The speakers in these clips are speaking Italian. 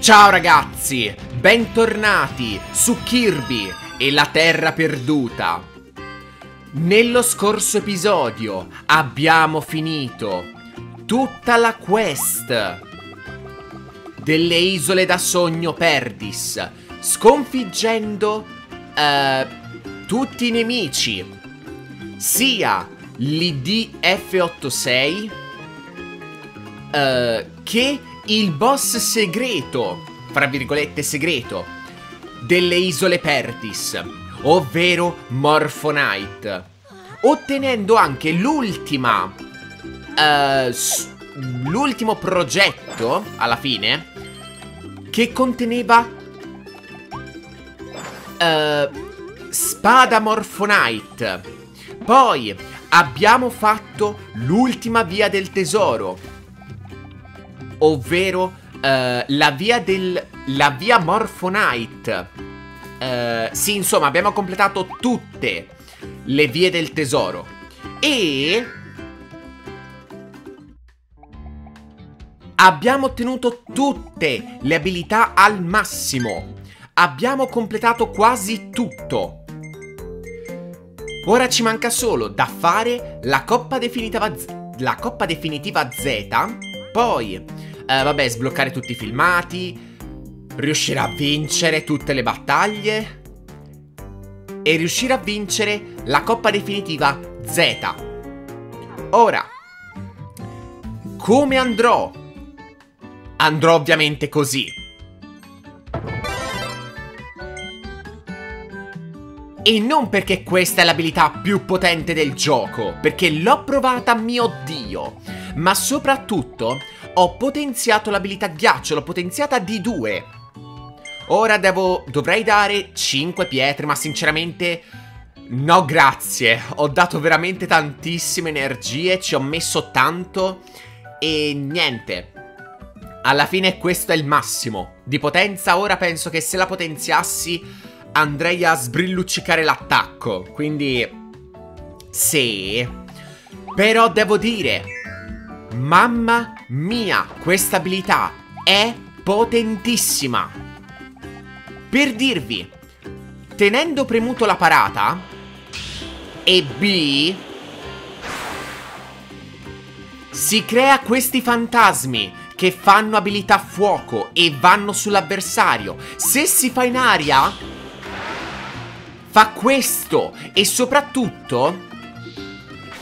Ciao ragazzi, bentornati su Kirby e la Terra Perduta. Nello scorso episodio abbiamo finito tutta la quest delle isole da sogno Perdis, sconfiggendo uh, tutti i nemici, sia l'ID F86 uh, che il boss segreto, fra virgolette segreto, delle isole Perdis, ovvero Morphonite, ottenendo anche l'ultima, uh, l'ultimo progetto, alla fine, che conteneva uh, Spada Morphonite. Poi abbiamo fatto l'ultima via del tesoro ovvero uh, la via del... la via Morphonite. Uh, sì, insomma, abbiamo completato tutte le vie del tesoro. E... Abbiamo ottenuto tutte le abilità al massimo. Abbiamo completato quasi tutto. Ora ci manca solo da fare la coppa definitiva la coppa definitiva Z, poi eh, vabbè, sbloccare tutti i filmati, riuscire a vincere tutte le battaglie e riuscire a vincere la coppa definitiva Z. Ora, come andrò? Andrò ovviamente così. E non perché questa è l'abilità più potente del gioco, perché l'ho provata mio dio, ma soprattutto ho potenziato l'abilità ghiaccio, l'ho potenziata di 2. Ora devo, dovrei dare 5 pietre, ma sinceramente... No grazie, ho dato veramente tantissime energie, ci ho messo tanto e niente. Alla fine questo è il massimo di potenza, ora penso che se la potenziassi andrei a sbrilluccicare l'attacco, quindi... Sì... Però devo dire, Mamma mia, questa abilità è potentissima. Per dirvi, tenendo premuto la parata e B si crea questi fantasmi che fanno abilità fuoco e vanno sull'avversario. Se si fa in aria fa questo e soprattutto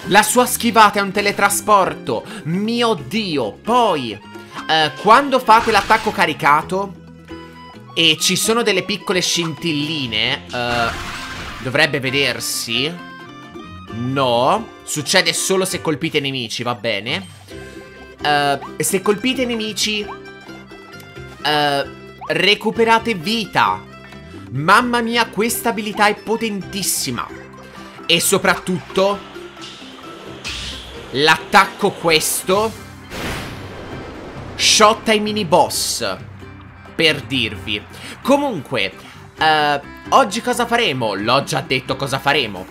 la sua schivata è un teletrasporto. Mio Dio. Poi, eh, quando fate l'attacco caricato e ci sono delle piccole scintilline, eh, dovrebbe vedersi. No. Succede solo se colpite nemici, va bene. Uh, se colpite nemici, uh, recuperate vita. Mamma mia, questa abilità è potentissima. E soprattutto, L'attacco questo. Shot ai mini boss Per dirvi. Comunque uh, Oggi cosa faremo? L'ho già detto cosa faremo.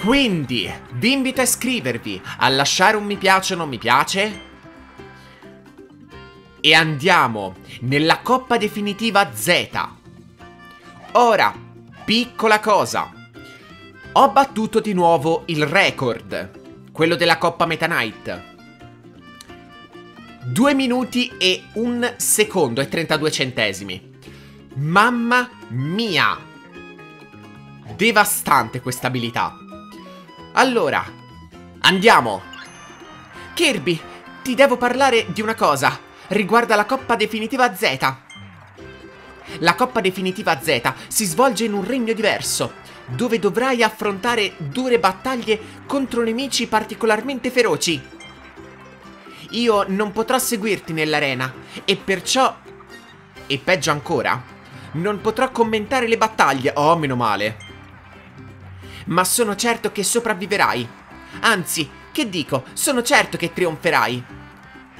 Quindi Vi invito a iscrivervi A lasciare un mi piace o non mi piace. E andiamo Nella coppa definitiva Z. Ora Piccola cosa. Ho battuto di nuovo il record quello della Coppa Meta Knight. 2 minuti e un secondo e 32 centesimi. Mamma mia! Devastante questa abilità. Allora, andiamo. Kirby, ti devo parlare di una cosa. Riguarda la Coppa Definitiva Z. La Coppa Definitiva Z si svolge in un regno diverso dove dovrai affrontare dure battaglie contro nemici particolarmente feroci. Io non potrò seguirti nell'arena e perciò... E peggio ancora, non potrò commentare le battaglie, oh meno male. Ma sono certo che sopravviverai. Anzi, che dico, sono certo che trionferai.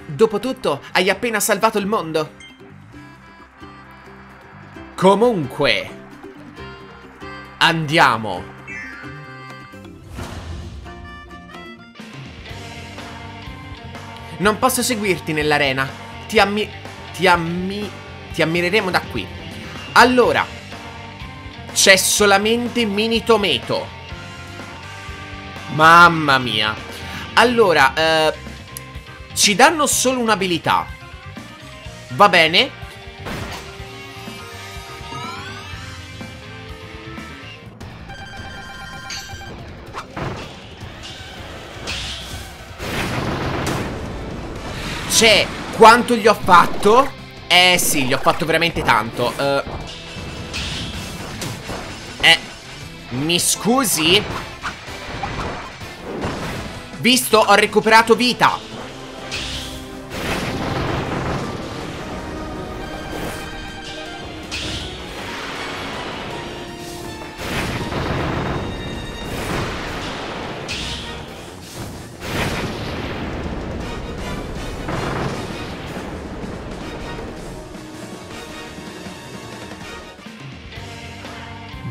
Dopotutto, hai appena salvato il mondo. Comunque... Andiamo! Non posso seguirti nell'arena. Ti, ammi ti ammi ti ammireremo da qui. Allora, c'è solamente Mini Tomato. Mamma mia. Allora, eh, ci danno solo un'abilità. Va bene. C'è quanto gli ho fatto? Eh sì, gli ho fatto veramente tanto. Uh, eh, mi scusi? Visto, ho recuperato vita.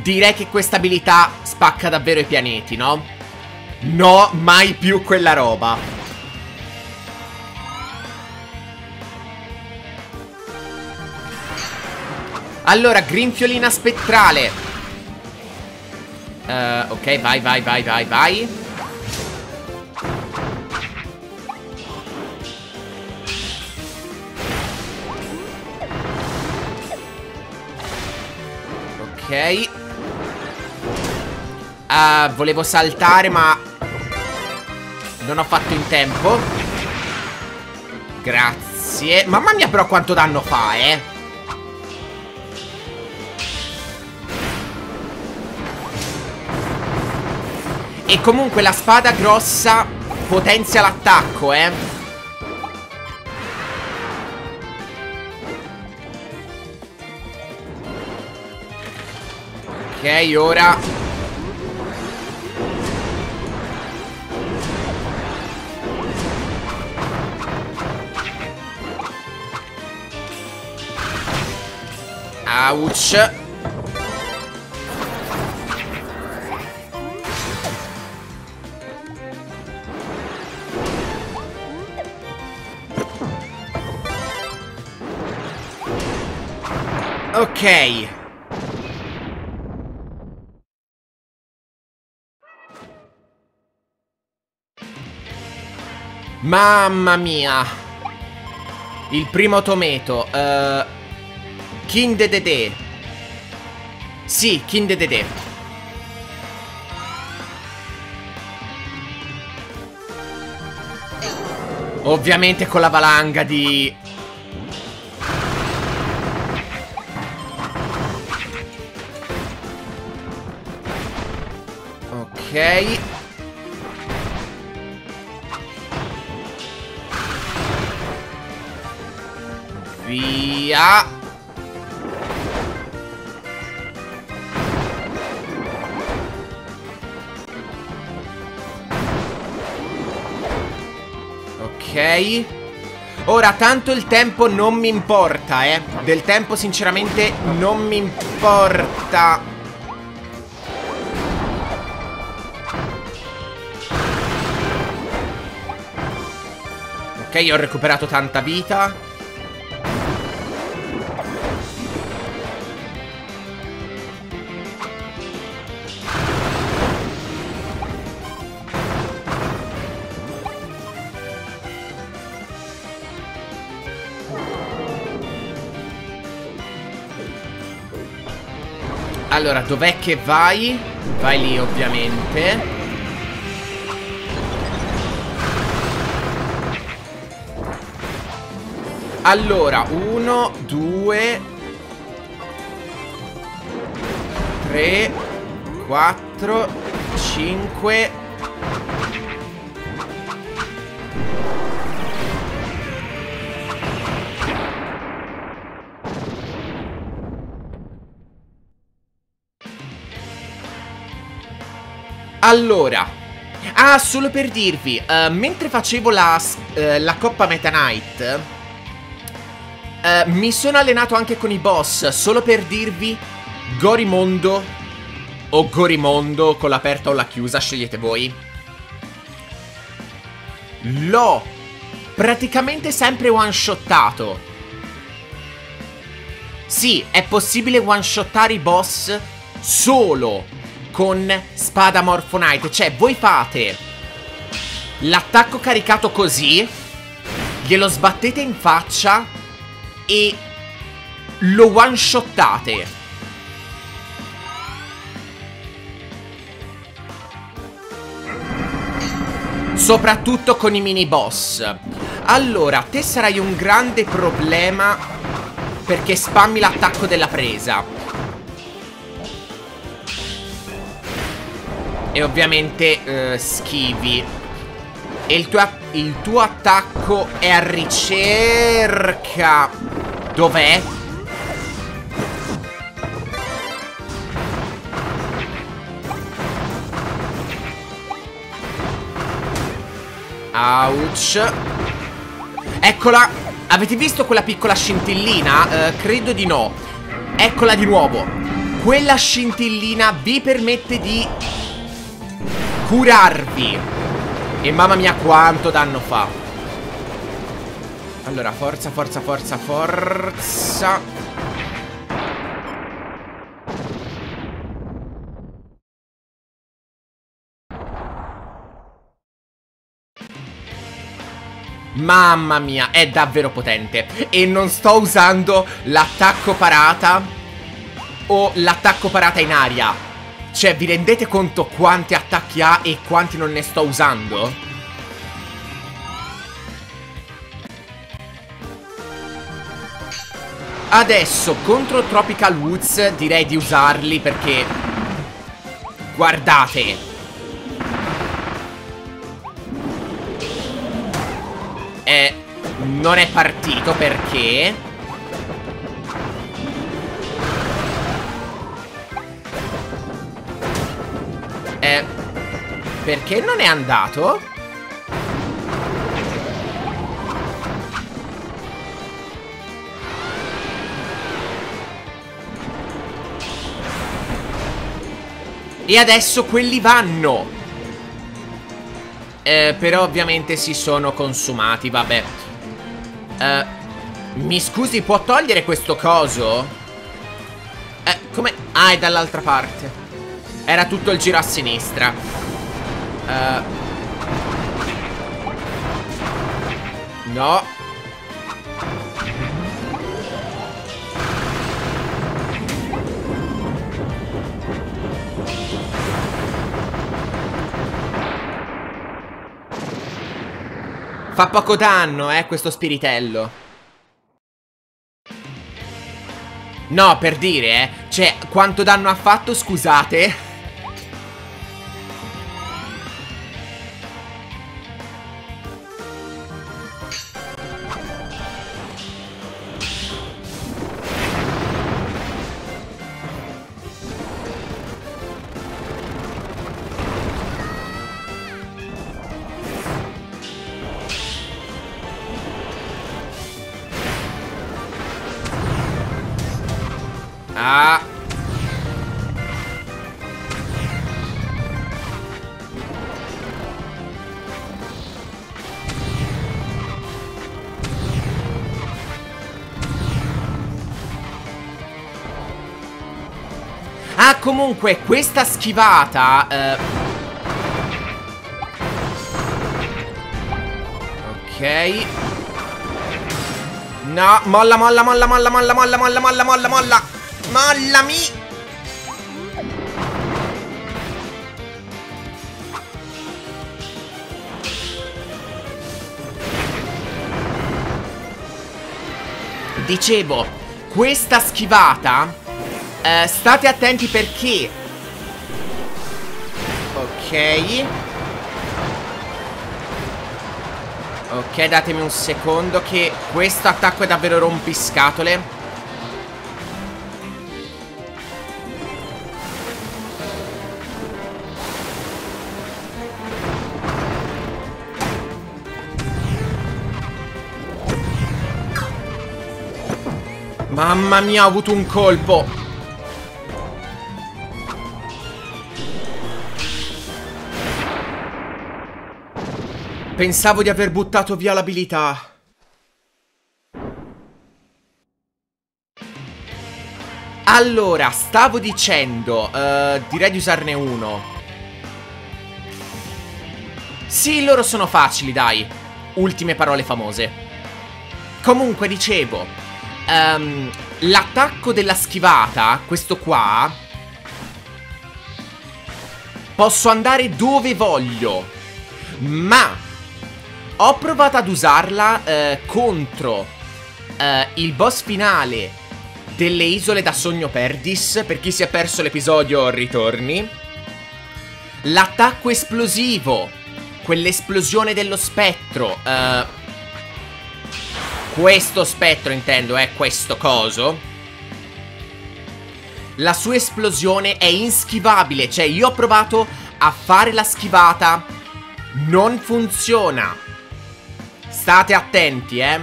Direi che questa abilità spacca davvero i pianeti, no? No, mai più quella roba. Allora, grinfiolina spettrale. Uh, ok, vai, vai, vai, vai, vai. Ok. Uh, volevo saltare ma Non ho fatto in tempo. Grazie. Mamma mia però quanto danno fa eh. E comunque la spada grossa Potenzia l'attacco eh. Ok ora Ouch. Ok. Mamma mia. Il primo tomato uh, King Dedede. Sì, King Dedede. Ovviamente con la valanga di... Ok. Via. Ok? Ora tanto il tempo non mi importa eh. Del tempo sinceramente non mi importa. Ok ho recuperato tanta vita Allora, dov'è che vai? Vai lì, ovviamente. Allora, uno, due, tre, quattro, cinque, Allora Ah, solo per dirvi uh, Mentre facevo la, uh, la Coppa Meta Knight uh, Mi sono allenato anche con i boss Solo per dirvi Gorimondo O Gorimondo Con l'aperta o la chiusa Scegliete voi. L'ho Praticamente sempre one shottato Sì, è possibile one-shottare i boss solo con spada Morphonite. Cioè, voi fate l'attacco caricato così, glielo sbattete in faccia e lo one-shottate. Soprattutto con i mini boss Allora, te sarai un grande problema Perché spammi l'attacco della presa E ovviamente eh, schivi. E il tuo, il tuo attacco è a ricerca. Dov'è? Ouch. Eccola. Avete visto quella piccola scintillina? Eh, credo di no. Eccola di nuovo. Quella scintillina vi permette di Curarvi E mamma mia quanto danno fa Allora forza forza forza forza Mamma mia, è davvero potente. E non sto usando l'attacco parata o l'attacco parata in aria. Cioè, vi rendete conto quanti attacchi ha e quanti non ne sto usando? Adesso, contro Tropical Woods, direi di usarli perché... Guardate, è, non è partito perché... Eh, perché non è andato? E adesso quelli vanno eh, però ovviamente si sono consumati, vabbè. Eh, mi scusi, può togliere questo coso? Eh, come? Ah, è dall'altra parte. Era tutto il giro a sinistra. Eh. No. Fa poco danno, eh, questo spiritello. No, per dire, eh. Cioè, quanto danno ha fatto, scusate? Comunque, questa schivata... Eh... Ok. No, molla, molla, molla, molla, molla, molla, molla, molla, molla, molla. Mollami! Dicevo, questa schivata eh, State attenti perché. Ok. Ok, datemi un secondo che questo attacco è davvero rompiscatole. Mamma mia, ho avuto un colpo. Pensavo di aver buttato via l'abilità. Allora, stavo dicendo, uh, direi di usarne uno. Sì, loro sono facili, dai. Ultime parole famose. Comunque, dicevo, um, l'attacco della schivata, questo qua, posso andare dove voglio. Ma ho provato ad usarla uh, contro uh, il boss finale delle isole da sogno Perdis, per chi si è perso l'episodio ritorni. L'attacco esplosivo, quell'esplosione dello spettro, uh, questo spettro intendo, è eh, questo coso. La sua esplosione è inschivabile, cioè io ho provato a fare la schivata, non funziona. State attenti, eh.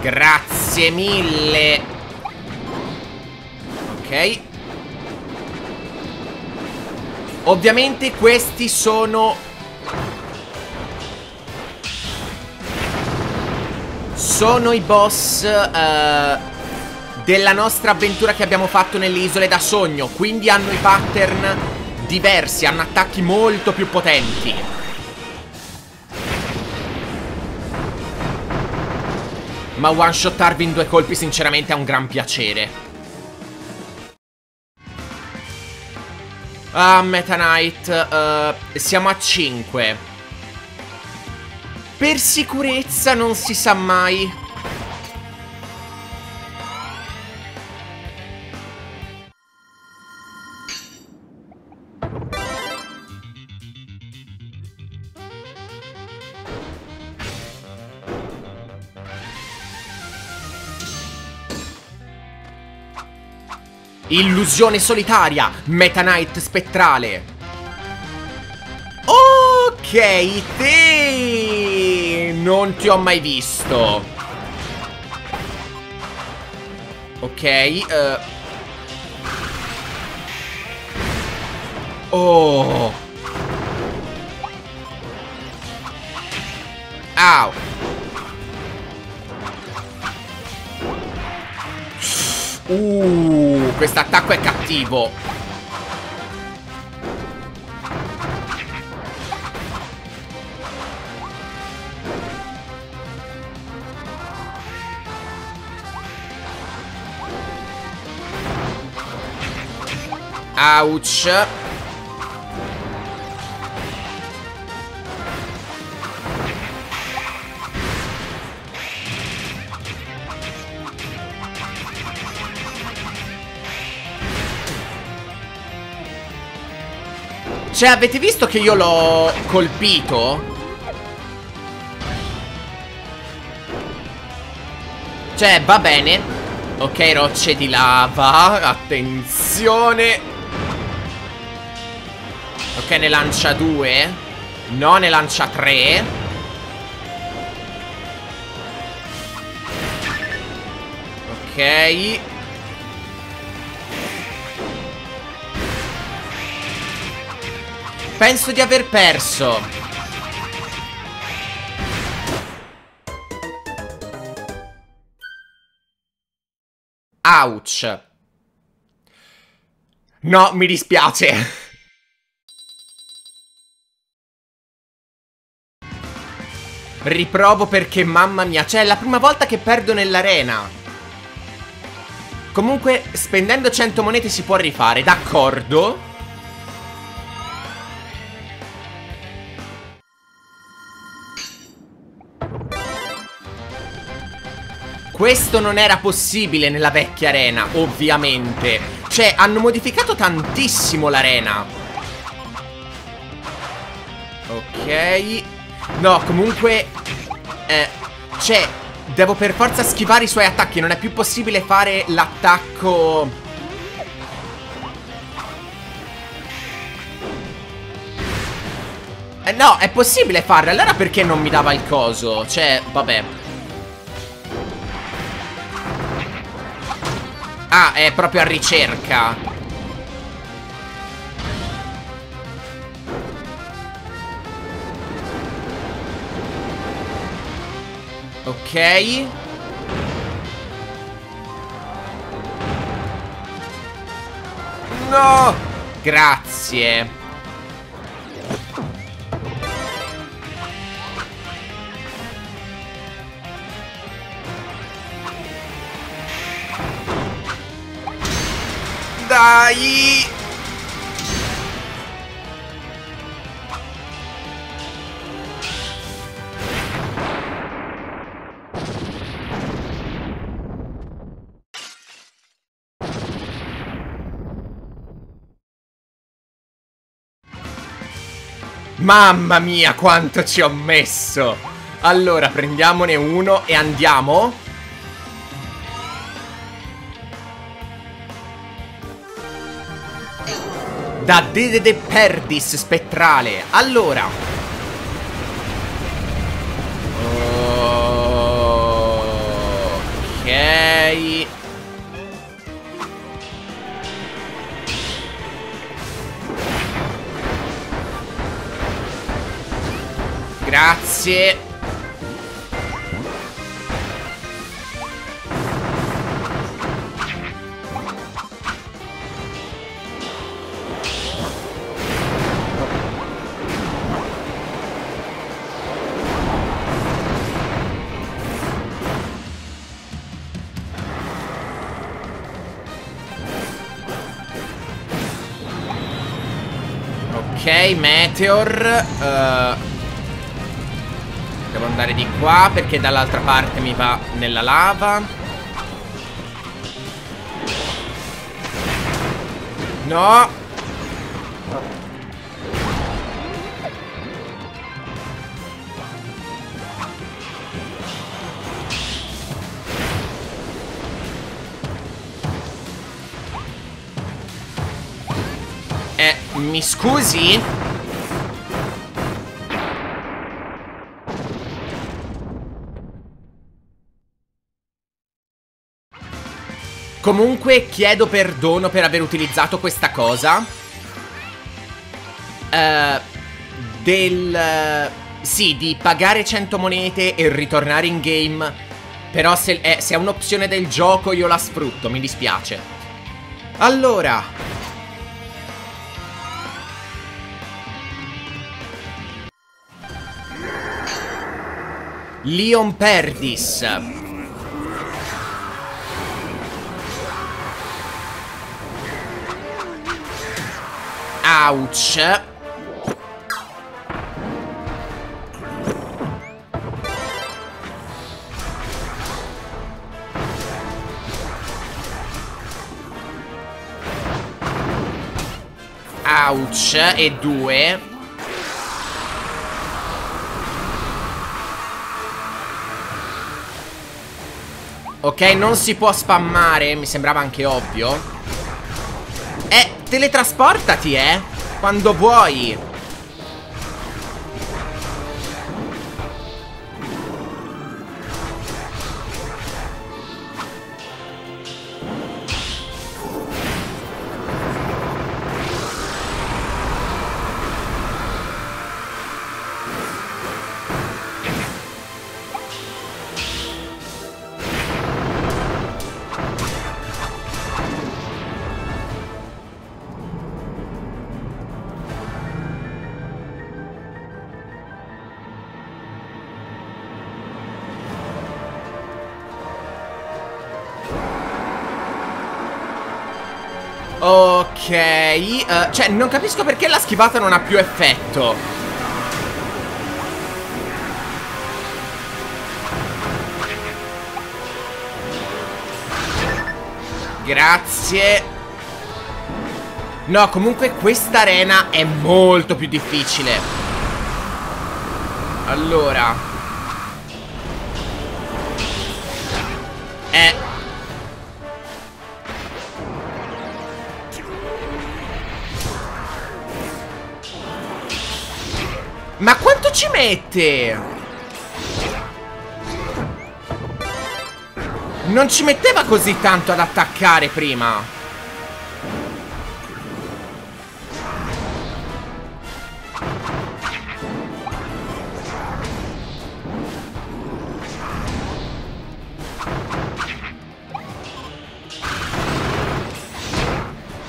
Grazie mille Ok Ovviamente questi sono Sono i boss uh, Della nostra avventura che abbiamo fatto nelle isole da sogno Quindi hanno i pattern diversi Hanno attacchi molto più potenti Ma one-shottarvi in due colpi sinceramente è un gran piacere. Ah, Meta Knight, uh, siamo a 5. Per sicurezza non si sa mai. Illusione solitaria, Meta Knight spettrale. Ok, te non ti ho mai visto. Ok, uh. Oh. Au. Uh, questo attacco è cattivo. Ouch. Cioè, avete visto che io l'ho colpito? Cioè, va bene. Ok, rocce di lava. Attenzione. Ok, ne lancia due. No, ne lancia tre. Ok. Penso di aver perso. Ouch. No, mi dispiace. Riprovo perché mamma mia, cioè è la prima volta che perdo nell'arena. Comunque, spendendo 100 monete si può rifare, d'accordo? Questo non era possibile nella vecchia arena, ovviamente. Cioè, hanno modificato tantissimo l'arena. Ok. No, comunque... Eh, cioè, devo per forza schivare i suoi attacchi. Non è più possibile fare l'attacco... Eh, no, è possibile farlo. Allora perché non mi dava il coso? Cioè, vabbè. Ah, è proprio a ricerca. Ok. No! Grazie. Dai! Mamma mia, quanto ci ho messo! Allora, prendiamone uno e andiamo. Da Dede de Perdis spettrale. Allora. Ok. Grazie. Meteor. Uh, Devo andare di qua perché dall'altra parte mi va nella lava. No! Mi scusi? Comunque chiedo perdono per aver utilizzato questa cosa. Uh, Del... sì, di pagare 100 monete e ritornare in game. Però se è, se è un'opzione del gioco io la sfrutto, mi dispiace. Allora Leon Perdis. Ouch. Ouch E due Ok, non si può spammare Mi sembrava anche ovvio. Eh, teletrasportati, eh quando vuoi uh, cioè non capisco perché la schivata non ha più effetto. Grazie. No, comunque questa arena è molto più difficile. Allora. Eh, Ma quanto ci mette? Non ci metteva così tanto ad attaccare prima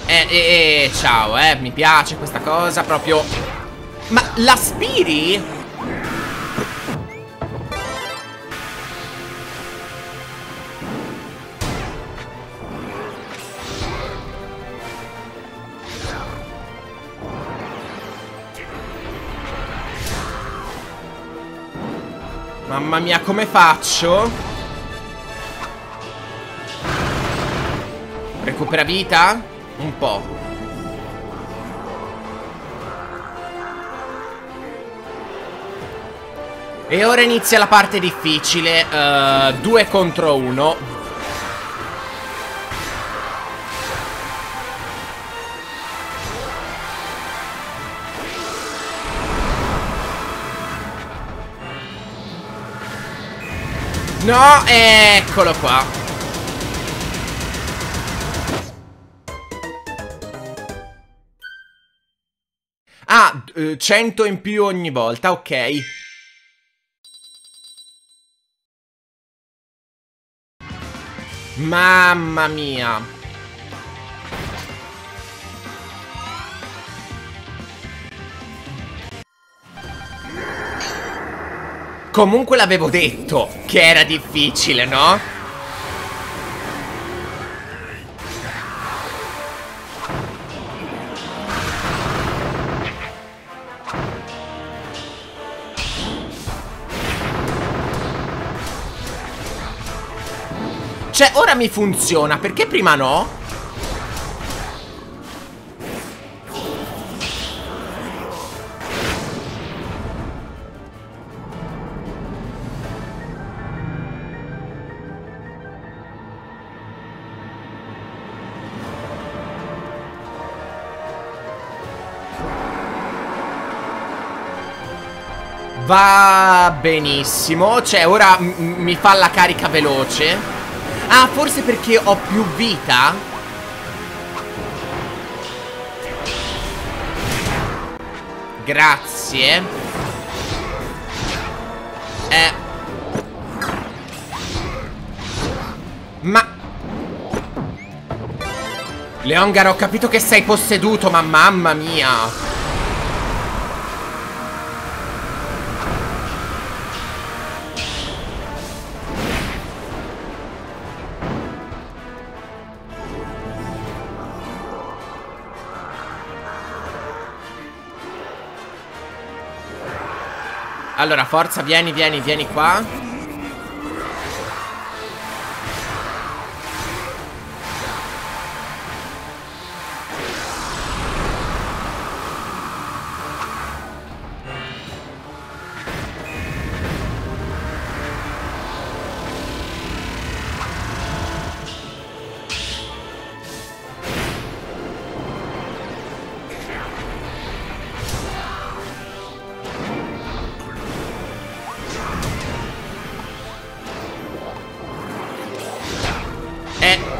Eh, eh, eh, ciao, eh, mi piace questa cosa proprio ma la Spiri? Mamma mia, come faccio? Recupera vita? Un po'. E ora inizia la parte difficile. Uh, due contro uno. No, eccolo qua. Ah, 100 eh, in più ogni volta, ok. Mamma mia. Comunque l'avevo detto che era difficile, no? Cioè, ora mi funziona, perché prima no? Va benissimo Cioè ora mi fa la carica veloce Ah forse perché ho più vita? Grazie. Eh. Ma Leongar ho capito che sei posseduto ma mamma mia Allora, forza, vieni, vieni, vieni qua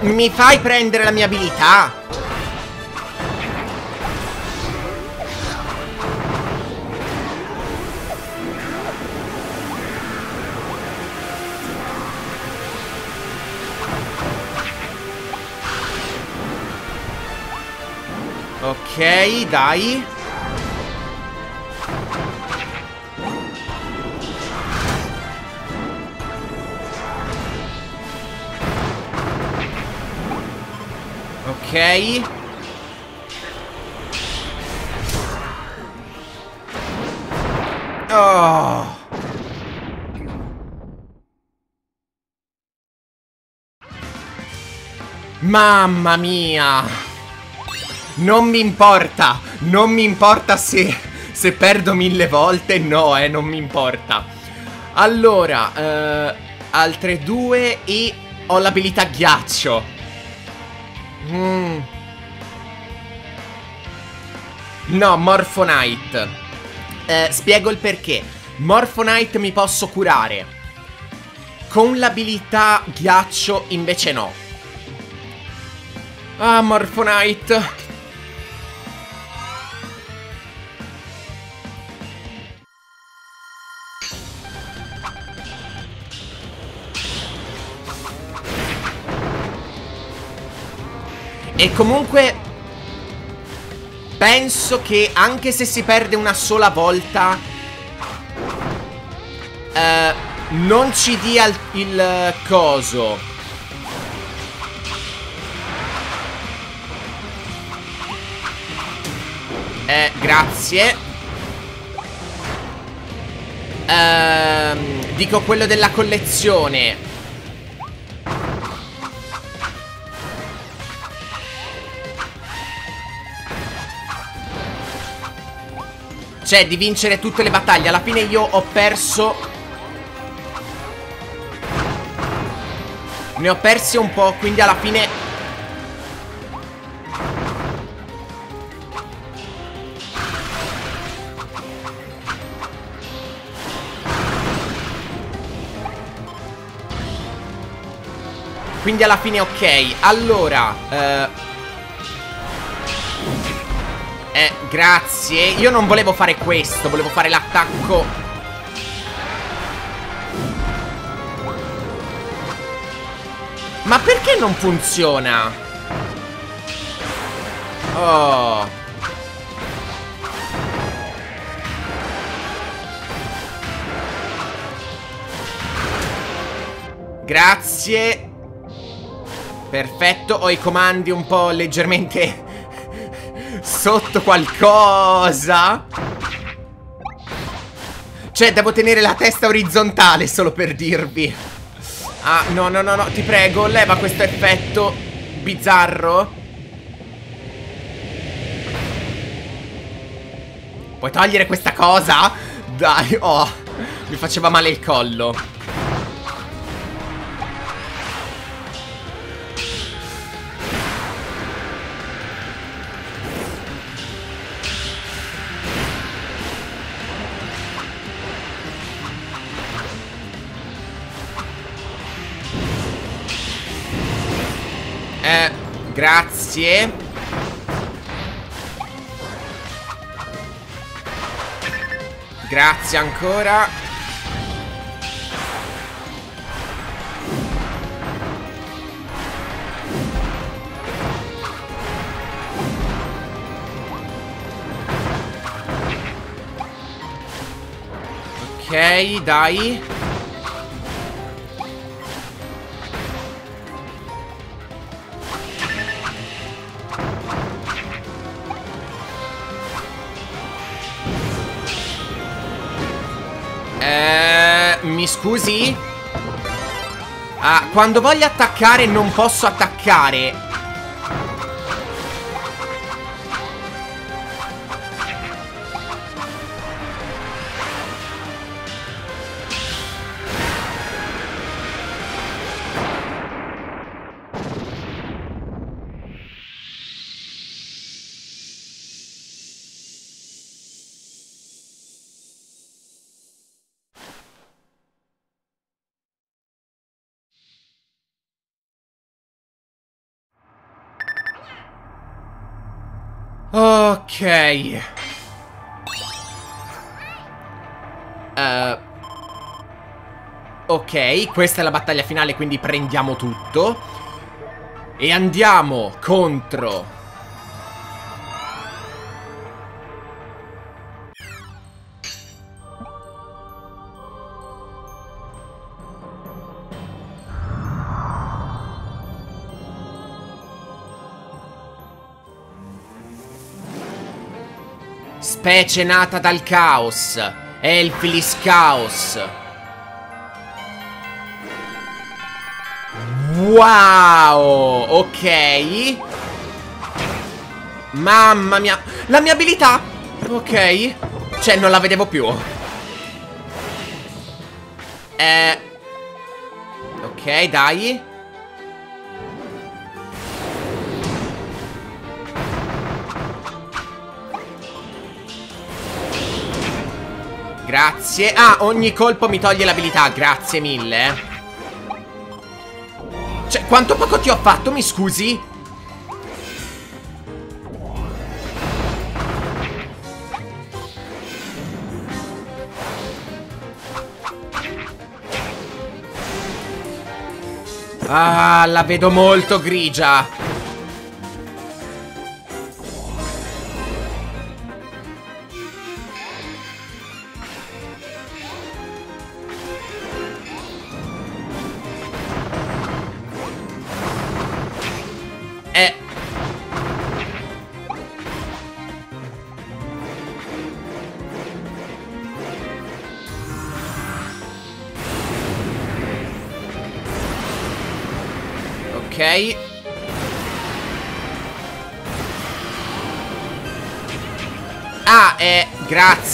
Mi fai prendere la mia abilità? Ok, dai Oh. Mamma mia. Non mi importa Non mi importa se Se perdo mille volte No, eh, non mi importa. Allora eh, Altre due E ho l'abilità ghiaccio Mm. No, Morphonite. Eh, spiego il perché. Morphonite mi posso curare. Con l'abilità ghiaccio invece no. Ah, Morphonite. E comunque Penso che anche se si perde una sola volta eh, Non ci dia il, il coso. Eh, grazie. Ehm, dico quello della collezione Cioè di vincere tutte le battaglie. Alla fine io ho perso. Ne ho persi un po' Quindi alla fine Quindi alla fine ok. Allora eh... eh, grazie. Io non volevo fare questo Volevo fare l'attacco. Ma perché non funziona? Oh. Grazie. Perfetto, ho i comandi un po' leggermente sotto qualcosa. Cioè, devo tenere la testa orizzontale solo per dirvi. Ah, no, no, no, no, ti prego, leva questo effetto bizzarro. Puoi togliere questa cosa? Dai, oh, mi faceva male il collo. Grazie Grazie ancora. Ok, dai scusi? Ah, quando voglio attaccare non posso attaccare Ok. Uh, ok, questa è la battaglia finale, quindi prendiamo tutto. E andiamo contro Specie nata dal caos. Elfilis Chaos. Wow, ok. Mamma mia. La mia abilità. Ok. Cioè, non la vedevo più. Eh. Ok, dai. Grazie. Ah, ogni colpo mi toglie l'abilità. Grazie mille. Cioè, quanto poco ti ho fatto, mi scusi? Ah, la vedo molto grigia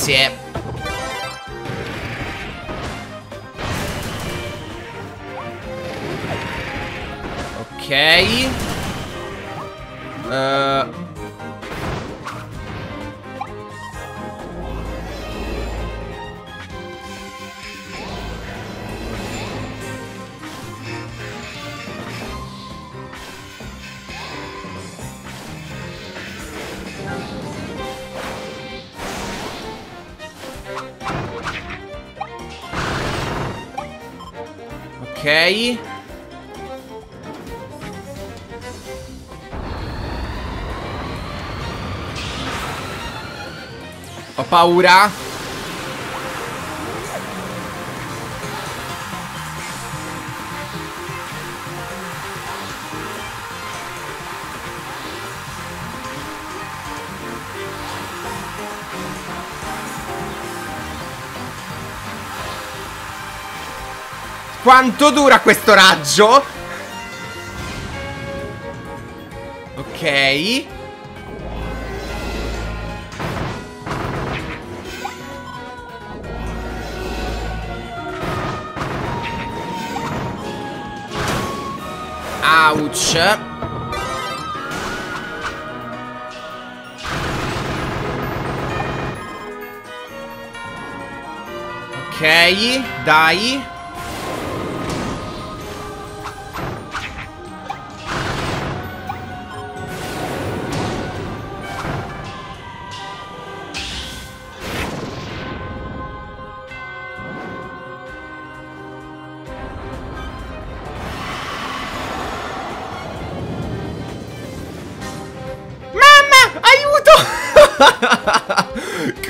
grazie. Ok. Paura. Quanto dura questo raggio? Ok. Ouch. Ok, dai.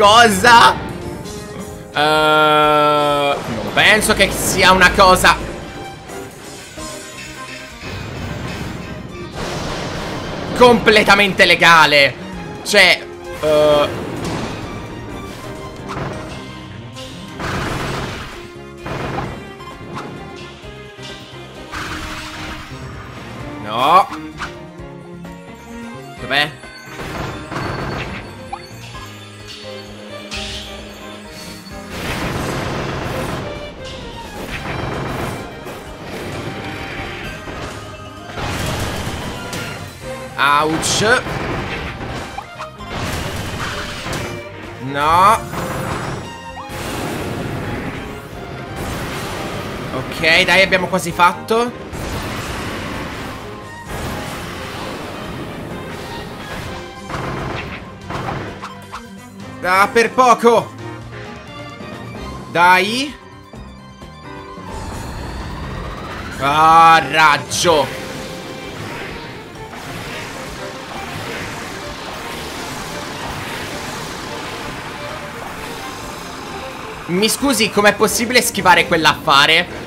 Cosa? Uh, non penso che sia una cosa completamente legale. Cioè, uh, Ok dai abbiamo quasi fatto. Ah per poco. Dai. Ah raggio. Mi scusi, com'è possibile schivare quell'affare?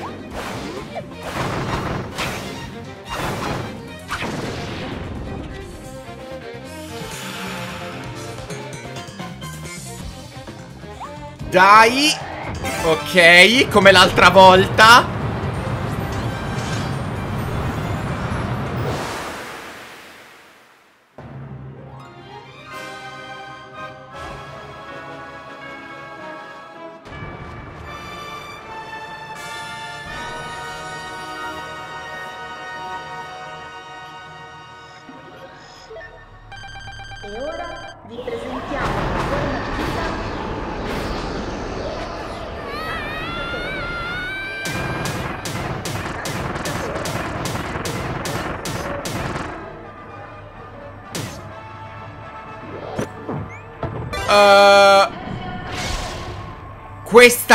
Dai. Ok, come l'altra volta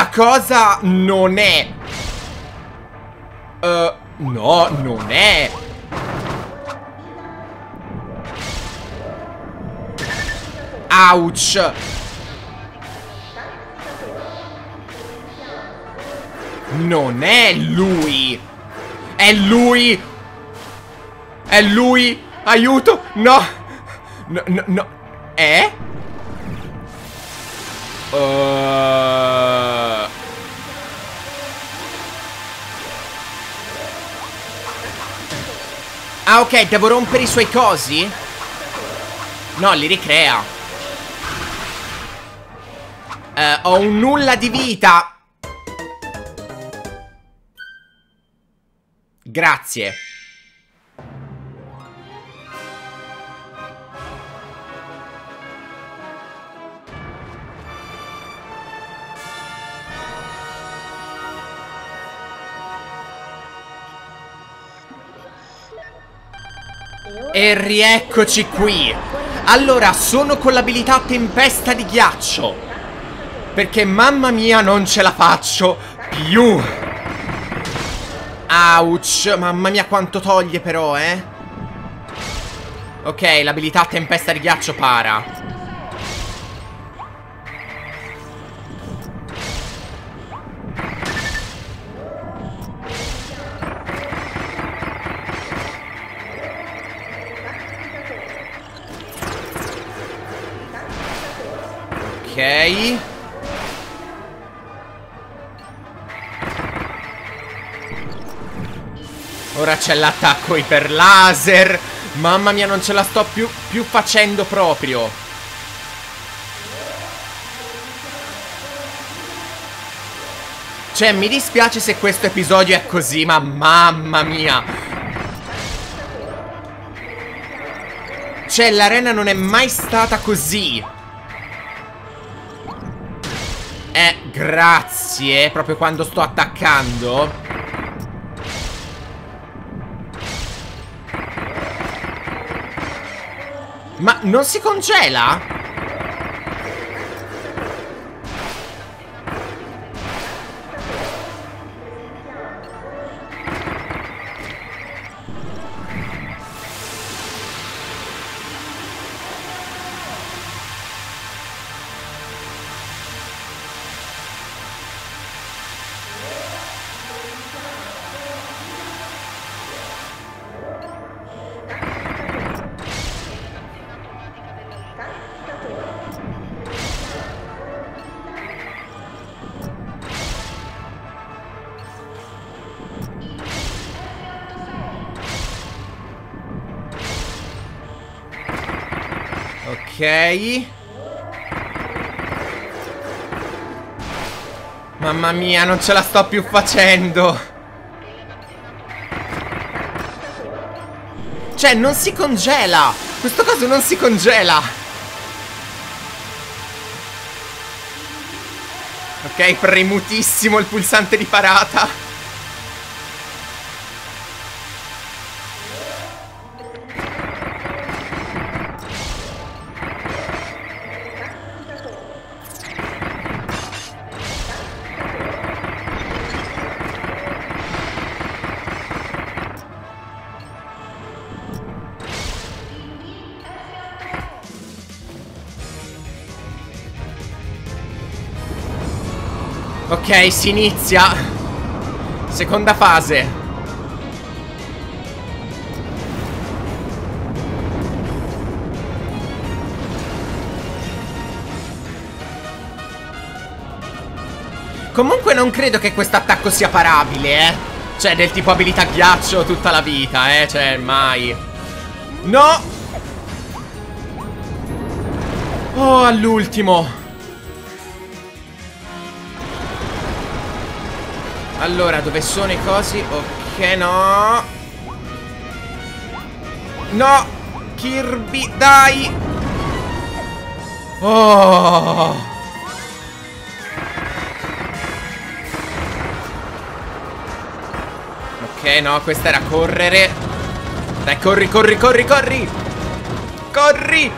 questa cosa non è. Uh, No, non è. Ouch. Non è lui. È lui. È lui. Aiuto. No. No, no, no. Eh? Uh... Ah, ok, devo rompere i suoi cosi? No, li ricrea. Eh, ho un nulla di vita. Grazie. E rieccoci qui. Allora, sono con l'abilità tempesta di ghiaccio. Perché mamma mia non ce la faccio più. Ouch, mamma mia quanto toglie però, eh. Ok, l'abilità tempesta di ghiaccio para. C'è l'attacco iper laser. Mamma mia, non ce la sto più, più facendo proprio. Cioè, mi dispiace se questo episodio è così, ma mamma mia. Cioè, l'arena non è mai stata così. Eh, grazie, proprio quando sto attaccando. Ma non si congela? Ok. Mamma mia, non ce la sto più facendo. Cioè, non si congela. Questo caso non si congela. Ok, premutissimo il pulsante di parata Ok, si inizia. Seconda fase. Comunque non credo che questo attacco sia parabile, eh. Cioè, del tipo abilità ghiaccio tutta la vita, eh. Cioè, mai. No! Oh, all'ultimo. Allora, dove sono i cosi? Ok, no. No Kirby, dai. Oh. Ok, no, questa era correre. Dai, corri, corri, corri, corri. Corri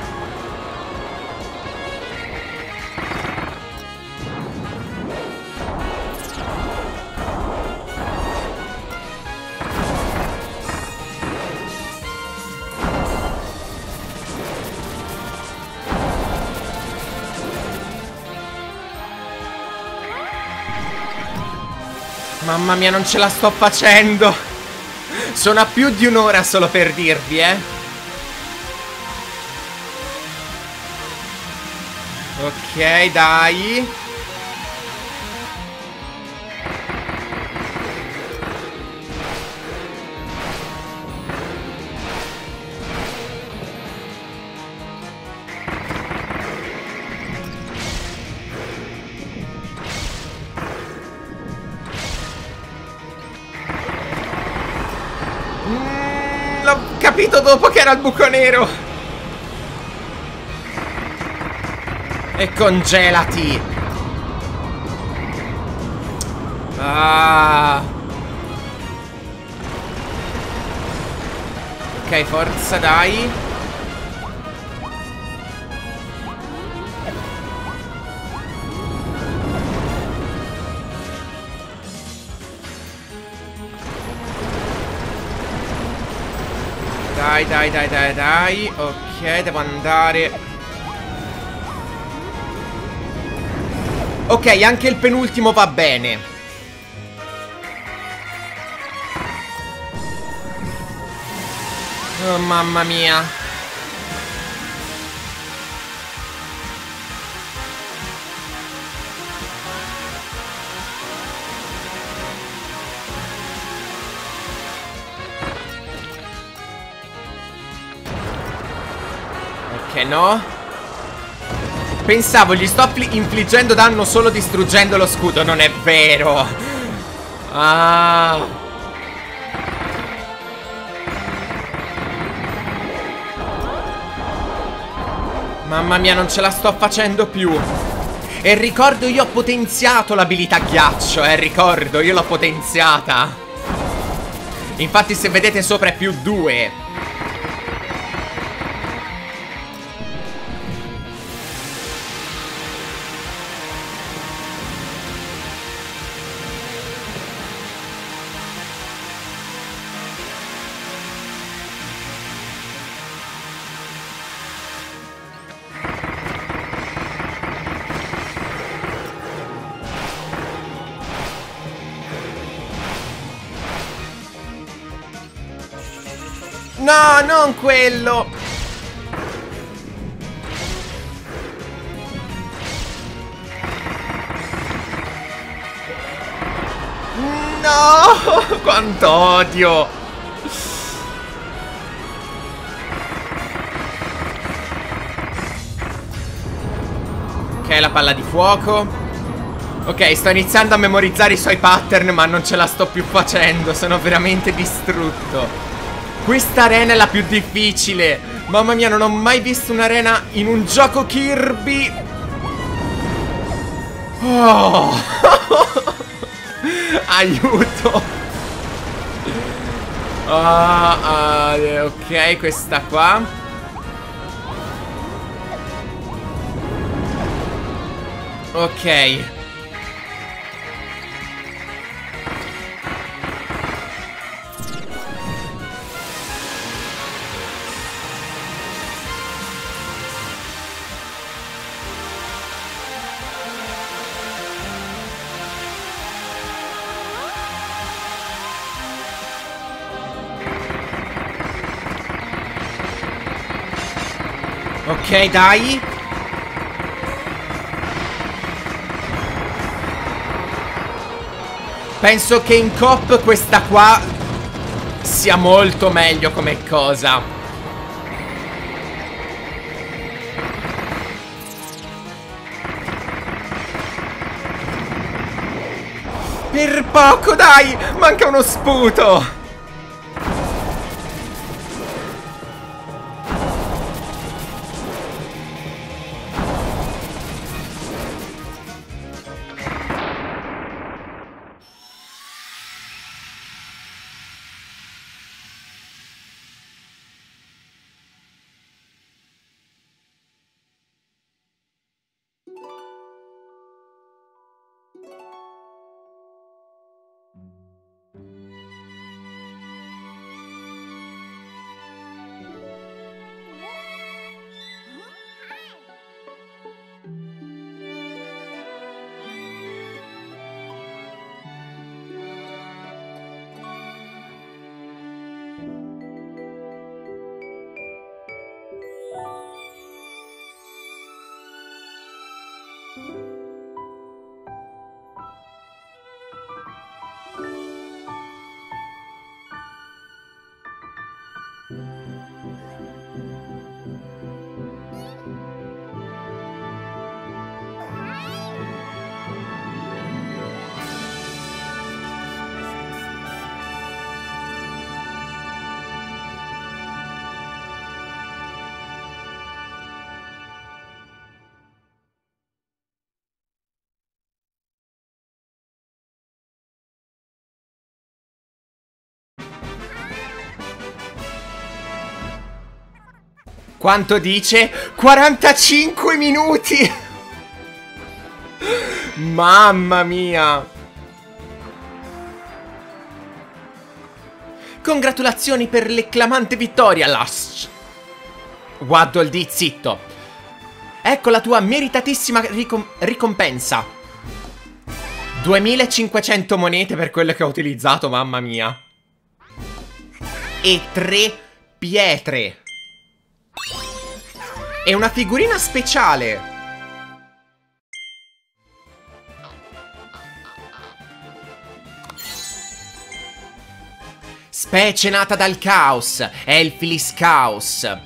Mamma mia, non ce la sto facendo. Sono a più di un'ora solo per dirvi, eh. Ok, dai. Capito dopo che era il buco nero. E congelati. Ah. Ok, forza, dai. Dai, dai, dai, dai, dai. Ok, devo andare... Ok, anche il penultimo va bene. Oh, mamma mia. Ok, no. Pensavo, gli sto infliggendo danno solo distruggendo lo scudo. Non è vero. Ah. Mamma mia, non ce la sto facendo più. E ricordo io ho potenziato l'abilità ghiaccio, eh, ricordo, io l'ho potenziata. Infatti se vedete sopra è più 2. Quello! No! Quanto odio! Ok, la palla di fuoco. Ok, sto iniziando a memorizzare i suoi pattern, ma non ce la sto più facendo. Sono veramente distrutto. Questa arena è la più difficile. Mamma mia non ho mai visto un'arena in un gioco Kirby. Oh. Aiuto. Ah, ah, Ok questa qua. Ok Dai. Penso che in cop questa qua sia molto meglio come cosa. Per poco, dai! Manca uno sputo! Quanto dice? 45 minuti! Mamma mia! Congratulazioni per l'ecclamante vittoria, Lush! Waddle di zitto! Ecco la tua meritatissima ricom ricompensa! 2500 monete per quello che ho utilizzato, mamma mia! E 3 pietre! E una figurina speciale! Specie nata dal caos, Elfilis Chaos.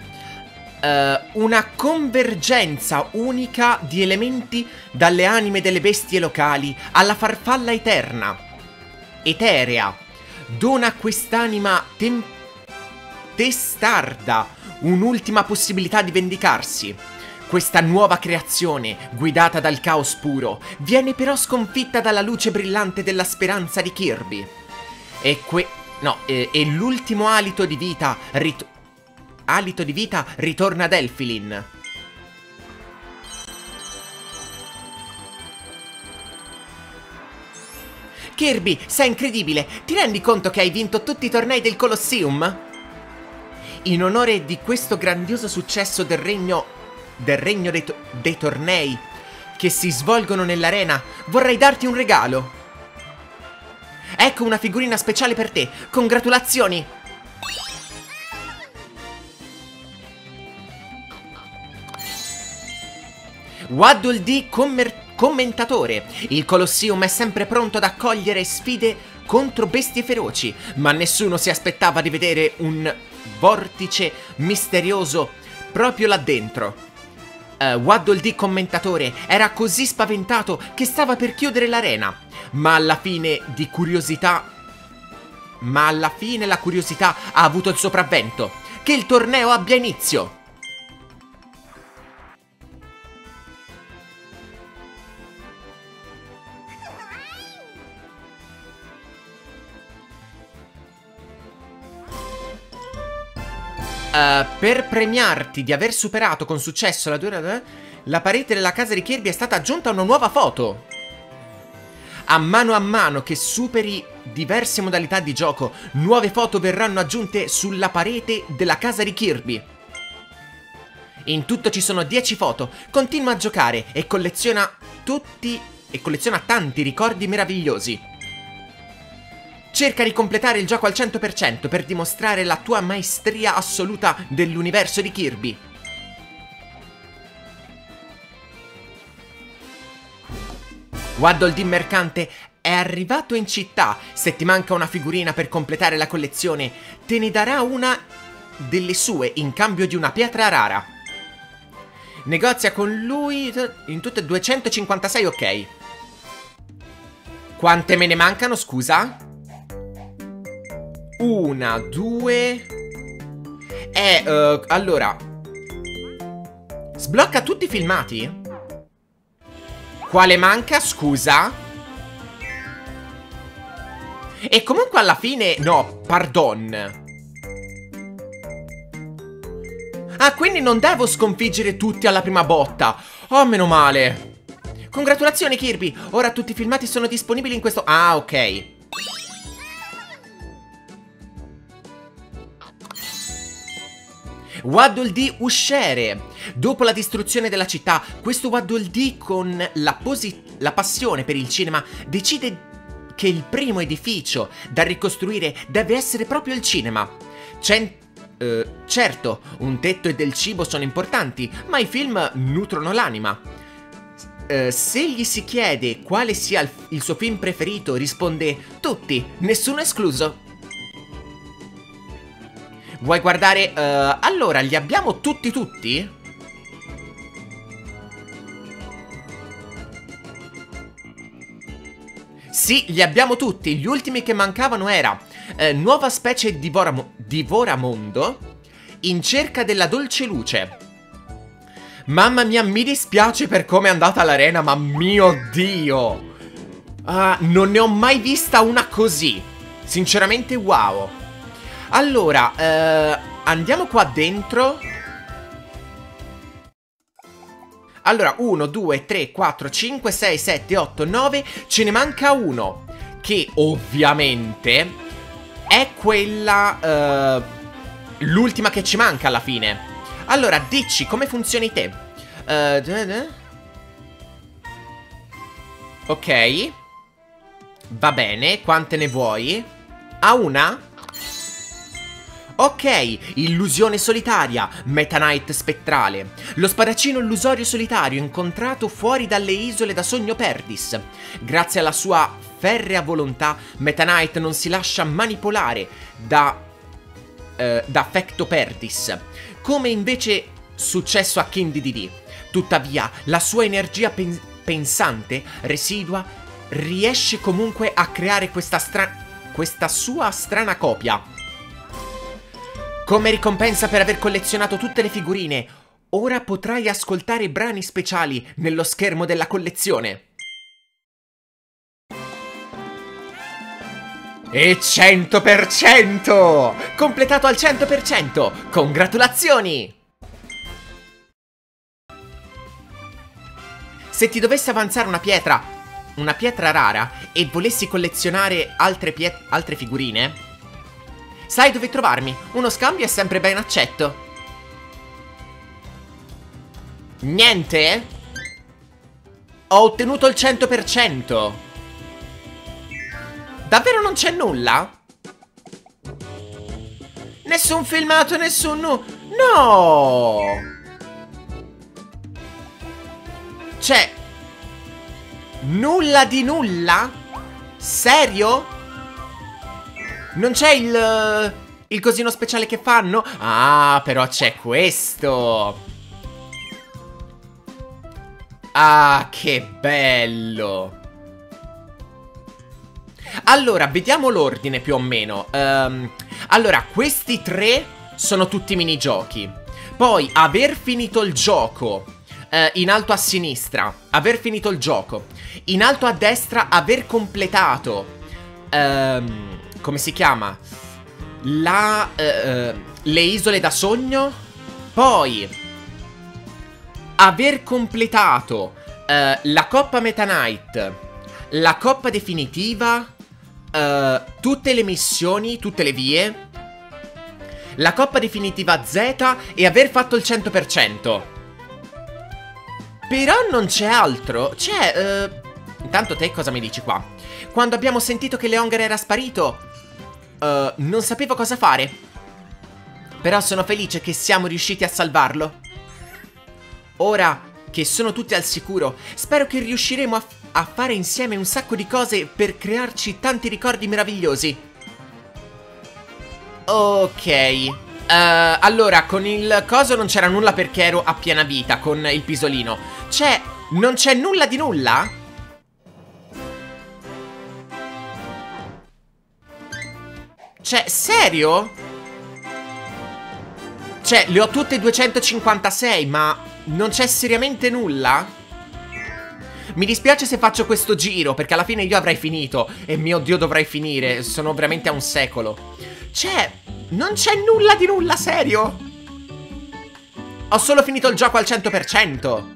Uh, una convergenza unica di elementi dalle anime delle bestie locali alla farfalla eterna. Eterea. Dona a quest'anima testarda un'ultima possibilità di vendicarsi. Questa nuova creazione, guidata dal caos puro, viene però sconfitta dalla luce brillante della speranza di Kirby. E que... no, e, e l'ultimo alito di vita... Rit alito di vita ritorna ad Elfilin. Kirby, sei incredibile! Ti rendi conto che hai vinto tutti i tornei del Colosseum? In onore di questo grandioso successo del regno... del regno dei, to dei tornei che si svolgono nell'arena, vorrei darti un regalo. Ecco una figurina speciale per te. Congratulazioni! Waddle D commentatore. Il Colosseum è sempre pronto ad accogliere sfide contro bestie feroci, ma nessuno si aspettava di vedere un vortice misterioso proprio là dentro. Uh, Waddle D commentatore era così spaventato che stava per chiudere l'arena, ma alla fine di curiosità... Ma alla fine la curiosità ha avuto il sopravvento. Che il torneo abbia inizio! Uh, per premiarti di aver superato con successo la durata, la parete della casa di Kirby è stata aggiunta una nuova foto. A mano a mano che superi diverse modalità di gioco, nuove foto verranno aggiunte sulla parete della casa di Kirby. In tutto ci sono 10 foto. Continua a giocare e colleziona tutti e colleziona tanti ricordi meravigliosi. Cerca di completare il gioco al 100% per dimostrare la tua maestria assoluta dell'universo di Kirby. Waddle Dean Mercante è arrivato in città. Se ti manca una figurina per completare la collezione, te ne darà una delle sue in cambio di una pietra rara. Negozia con lui in tutte 256, ok. Quante me ne mancano, scusa? Una, due... E, uh, allora... Sblocca tutti i filmati? Quale manca, scusa? E comunque alla fine... No, pardon. Ah, quindi non devo sconfiggere tutti alla prima botta. Oh, meno male. Congratulazioni, Kirby. Ora tutti i filmati sono disponibili in questo... Ah, ok. Waddle Dee uscere. Dopo la distruzione della città, questo Waddle Dee con la, la passione per il cinema decide che il primo edificio da ricostruire deve essere proprio il cinema. Cent Uh, certo, un tetto e del cibo sono importanti, ma i film nutrono l'anima. Uh, se gli si chiede quale sia il, il suo film preferito, risponde tutti, nessuno escluso. Vuoi guardare? Uh, allora, li abbiamo tutti tutti? Sì, li abbiamo tutti. Gli ultimi che mancavano era eh, Nuova specie divoramo divoramondo in cerca della dolce luce. Mamma mia, mi dispiace per come è andata l'arena, ma mio Dio! Uh, non ne ho mai vista una così. Sinceramente, wow. Allora, eh, andiamo qua dentro. Allora, 1, 2, 3, 4, 5, 6, 7, 8, 9. Ce ne manca uno. Che ovviamente è quella... Uh, L'ultima che ci manca alla fine. Allora, dici, come funzioni te? Uh, ok. Va bene, quante ne vuoi? A una? Ok, illusione solitaria, Meta Knight spettrale. Lo spadaccino illusorio solitario incontrato fuori dalle isole da Sogno Perdis. Grazie alla sua ferrea volontà, Meta Knight non si lascia manipolare da... Eh, da Fecto Perdis. Come invece successo a King DDD. Tuttavia, la sua energia pen pensante residua riesce comunque a creare questa strana... questa sua strana copia. Come ricompensa per aver collezionato tutte le figurine, ora potrai ascoltare brani speciali nello schermo della collezione. E 100%! Completato al 100%! Congratulazioni! Se ti dovesse avanzare una pietra una pietra rara e volessi collezionare altre, altre figurine, sai dove trovarmi. Uno scambio è sempre ben accetto. Niente? Ho ottenuto il 100%. Davvero non c'è nulla? Nessun filmato, nessun... No! C'è... Nulla di nulla? Serio? Non c'è il... Il cosino speciale che fanno? Ah, però c'è questo! Ah, che bello! Allora, vediamo l'ordine più o meno. Um, allora, questi tre sono tutti minigiochi. Poi, aver finito il gioco uh, in alto a sinistra, aver finito il gioco in alto a destra aver completato um, come si chiama? La, uh, le isole da sogno poi aver completato uh, la Coppa Meta Knight la Coppa definitiva uh, tutte le missioni, tutte le vie la Coppa definitiva Z e aver fatto il 100% però non c'è altro C'è, uh, Intanto te cosa mi dici qua? Quando abbiamo sentito che Leonger era sparito, uh, non sapevo cosa fare. Però sono felice che siamo riusciti a salvarlo. Ora che sono tutti al sicuro, spero che riusciremo a, a fare insieme un sacco di cose per crearci tanti ricordi meravigliosi. Ok. Uh, allora, con il coso non c'era nulla perché ero a piena vita con il pisolino. C'è... non c'è nulla di nulla? Cioè, serio? Cioè, le ho tutte 256, ma non c'è seriamente nulla? Mi dispiace se faccio questo giro, perché alla fine io avrei finito. E mio Dio dovrei finire, sono veramente a un secolo. Cioè, non c'è nulla di nulla, serio? Ho solo finito il gioco al 100%.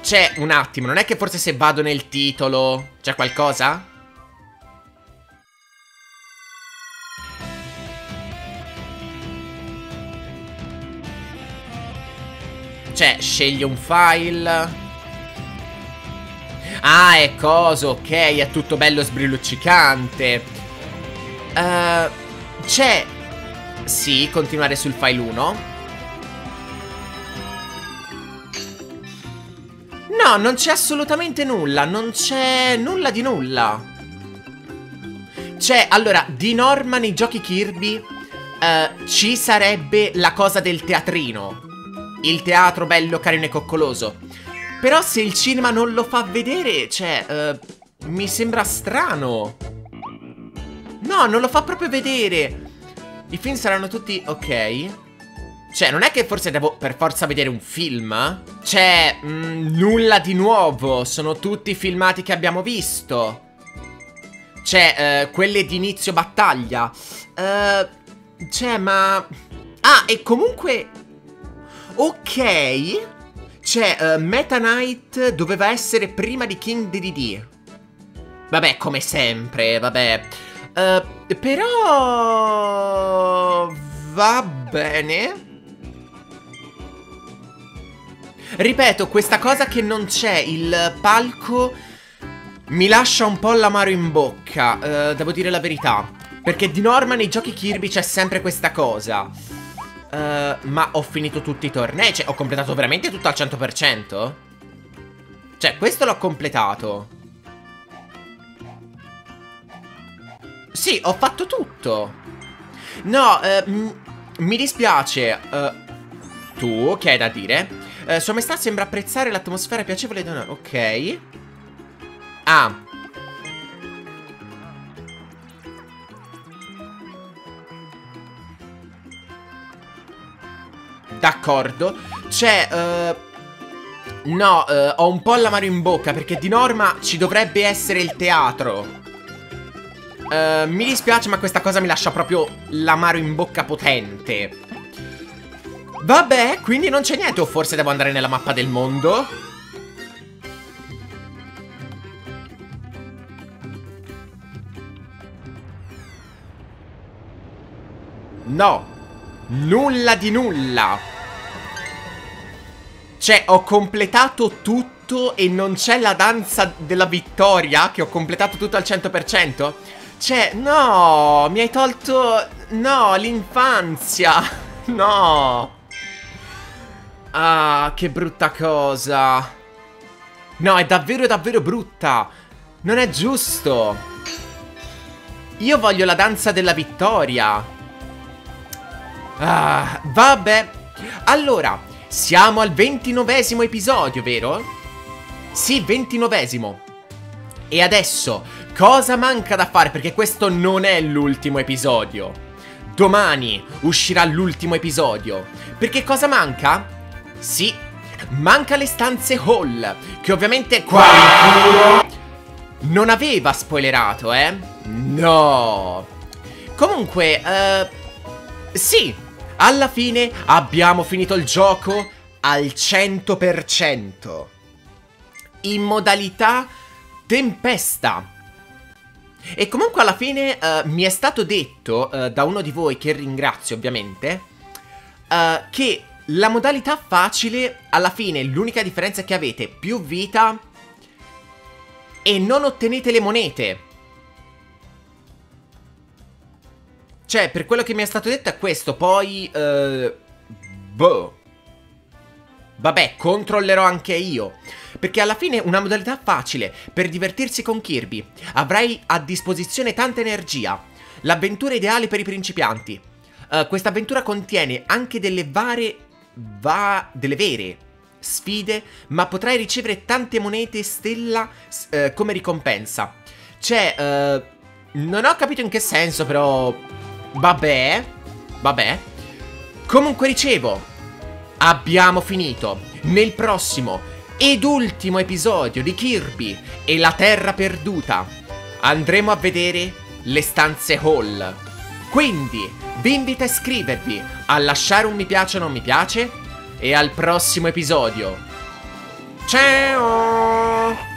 C'è un attimo, non è che forse se vado nel titolo c'è qualcosa? Cioè, scegli un file. Ah, è cosa, ok, è tutto bello sbrilluccicante. Uh, c'è... Sì, continuare sul file 1. No, non c'è assolutamente nulla, non c'è nulla di nulla. C'è, allora, di norma nei giochi Kirby uh, ci sarebbe la cosa del teatrino il teatro bello, carino e coccoloso. Però se il cinema non lo fa vedere, cioè, uh, mi sembra strano. No, non lo fa proprio vedere. I film saranno tutti ok. Cioè, non è che forse devo per forza vedere un film? Cioè, mh, mm, nulla di nuovo. Sono tutti filmati che abbiamo visto. Cioè, uh, quelle di inizio battaglia. Uh, cioè, ma... Ah, e comunque Ok. Cioè, uh, Meta Knight doveva essere prima di King DDD. Vabbè, come sempre, vabbè. Uh, però... Va bene. Ripeto, questa cosa che non c'è il palco mi lascia un po' l'amaro in bocca, uh, devo dire la verità. Perché di norma nei giochi Kirby c'è sempre questa cosa. Uh, ma ho finito tutti i tornei, cioè ho completato veramente tutto al 100%? Cioè, questo l'ho completato. Sì, ho fatto tutto. No, uh, mi dispiace. Uh, tu, che hai da dire? Sua maestà sembra apprezzare l'atmosfera piacevole di. Ok. Ah. D'accordo. C'è... Uh, no, uh, ho un po' l'amaro in bocca perché di norma ci dovrebbe essere il teatro. Uh, mi dispiace ma questa cosa mi lascia proprio l'amaro in bocca potente. Vabbè, quindi non c'è niente o forse devo andare nella mappa del mondo? No, nulla di nulla. Cioè, ho completato tutto e non c'è la danza della vittoria, che ho completato tutto al 100%? Cioè, no, mi hai tolto... No, l'infanzia. No. Ah, che brutta cosa. No, è davvero, davvero brutta. Non è giusto. Io voglio la danza della vittoria. Ah, vabbè. Allora, siamo al ventinovesimo episodio, vero? Sì, ventinovesimo. E adesso, cosa manca da fare? Perché questo non è l'ultimo episodio. Domani uscirà l'ultimo episodio. Perché cosa manca? Sì, manca le stanze Hall. Che ovviamente qualcuno non aveva spoilerato, eh? No. Comunque, uh, sì, alla fine abbiamo finito il gioco al 100%. In modalità tempesta. E comunque alla fine uh, mi è stato detto uh, da uno di voi, che ringrazio ovviamente, uh, che la modalità facile, alla fine l'unica differenza è che avete più vita e non ottenete le monete. Cioè, per quello che mi è stato detto è questo, poi... Uh, boh. Vabbè, controllerò anche io. Perché alla fine una modalità facile per divertirsi con Kirby. Avrai a disposizione tanta energia. L'avventura ideale per i principianti. Uh, questa avventura contiene anche delle varie... Va... delle vere sfide, ma potrai ricevere tante monete stella uh, come ricompensa. Cioè, uh, non ho capito in che senso, però Vabbè, vabbè. Comunque ricevo, abbiamo finito. Nel prossimo ed ultimo episodio di Kirby e la Terra Perduta andremo a vedere le stanze Hall. Quindi vi invito a iscrivervi, a lasciare un mi piace o non mi piace e al prossimo episodio. Ciao!